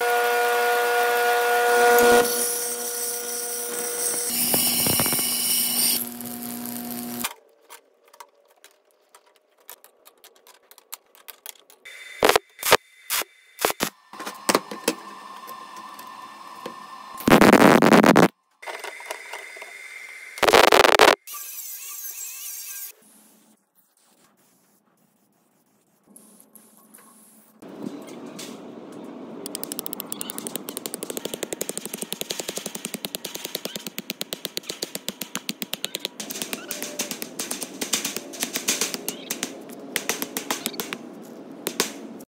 Yeah.